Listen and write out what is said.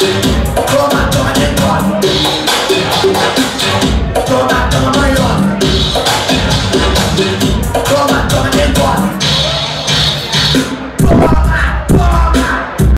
Como